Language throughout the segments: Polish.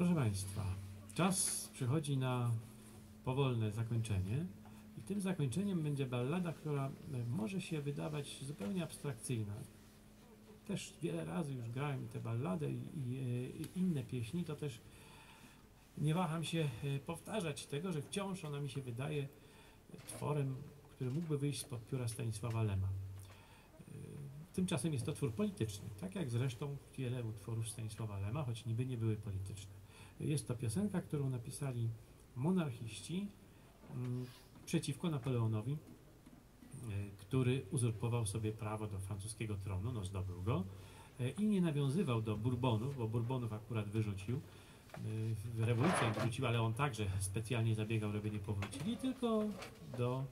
Proszę Państwa, czas przychodzi na powolne zakończenie i tym zakończeniem będzie ballada, która e, może się wydawać zupełnie abstrakcyjna. Też wiele razy już grałem tę balladę i, i, e, i inne pieśni, to też nie waham się e, powtarzać tego, że wciąż ona mi się wydaje tworem, który mógłby wyjść spod pióra Stanisława Lema. Tymczasem jest to twór polityczny, tak jak zresztą wiele utworów Stanisława Lema, choć niby nie były polityczne. Jest to piosenka, którą napisali monarchiści mm, przeciwko Napoleonowi, e, który uzurpował sobie prawo do francuskiego tronu, no zdobył go e, i nie nawiązywał do Bourbonów, bo Bourbonów akurat wyrzucił. E, Rewolucja wyrzucił, ale on także specjalnie zabiegał, żeby nie powrócili, tylko do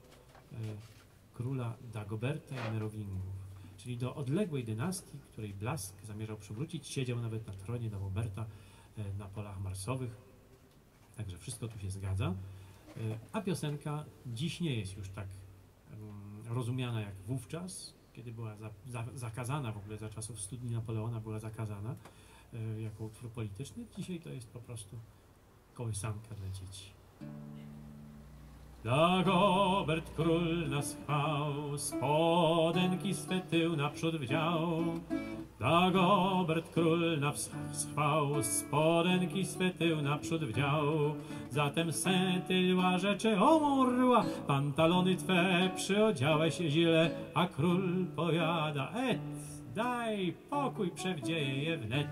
króla Dagoberta i Merowingów, czyli do odległej dynastii, której Blask zamierzał przywrócić. Siedział nawet na tronie Dagoberta na polach marsowych. Także wszystko tu się zgadza. E, A piosenka dziś nie jest już tak rozumiana jak wówczas, kiedy była za, za, zakazana w ogóle za czasów studni Napoleona, była zakazana e, jako utwór polityczny. Dzisiaj to jest po prostu kołysanka dla dzieci. Dagobert król nas chwał, spodenki swe tył naprzód wdział. Dagobert król na wschwał, spodenki swe tył naprzód wdział. Zatem sentyła rzeczy omurła, pantalony twe przyodziałeś źle, a król powiada, et, daj pokój, przewdzieje je wnet.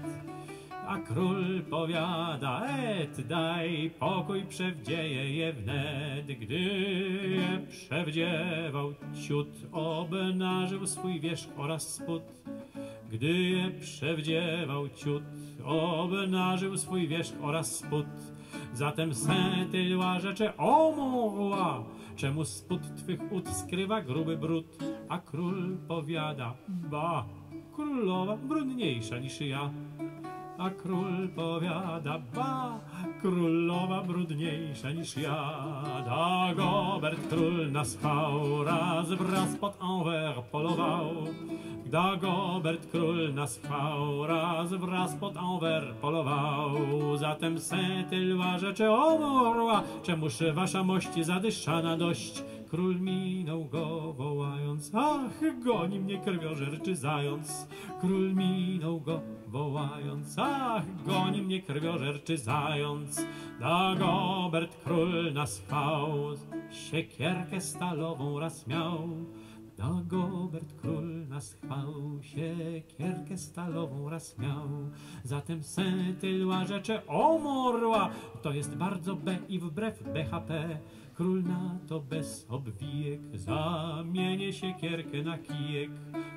A król powiada, et, daj pokój, przewdzieje je wnet. Gdy je przewdziewał, ciut obnażył swój wierzch oraz spód. Gdy je przewdziewał ciut, obnażył swój wierzch oraz spód. Zatem sentyła rzeczy omurła, czemu spód twych ud skrywa gruby brud, a król powiada, ba, królowa brudniejsza niż ja. A król powiada, ba, królowa brudniejsza niż ja. Dagobert król nas chwał, raz wraz pod Anvers polował. Dagobert król nas chwał, raz wraz pod Anvers polował. Zatem sentyła rzeczy omorła, czemuż wasza mość zadyszana dość. Król minął go wołając, ach, goni mnie krwiożerczy zając. Król minął go wołając, ach, goni mnie krwiożerczy zając. Dagobert król nas chwał, siekierkę stalową raz miał. Dagobert król nas chwał, siekierkę stalową raz miał. Zatem sentyła rzeczy omorła, to jest bardzo B i wbrew BHP. Król na to bez obwijek zamienię siekierkę na kijek.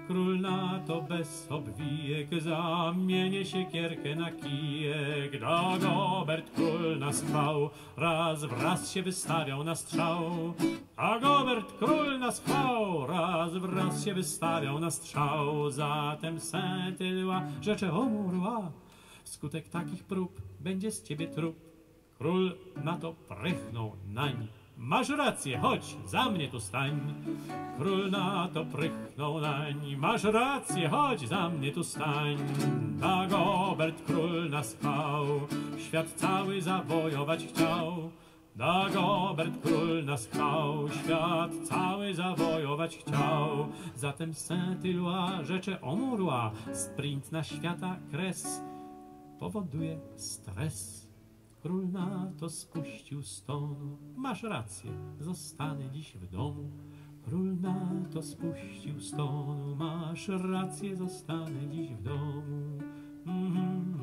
Król na to bez obwijek zamienię siekierkę na kijek. Dagobert król chwał, raz wraz się wystawiał na strzał. Dagobert król chwał, raz wraz się wystawiał na strzał. Zatem sentyła rzeczy omurła. Wskutek takich prób będzie z ciebie trup. Król na to prychnął nań. Masz rację, chodź, za mnie tu stań. Król na to prychnął nań. Masz rację, chodź, za mnie tu stań. Dagobert król nas chwał, świat cały zawojować chciał. Dagobert król nas chwał, świat cały zawojować chciał. Zatem Saint-Éloi rzeczy omurła, sprint na świata kres powoduje stres. Król na to spuścił stonu. Masz rację, zostanę dziś w domu. Król na to spuścił stonu. Masz rację, zostanę dziś w domu. Mhm.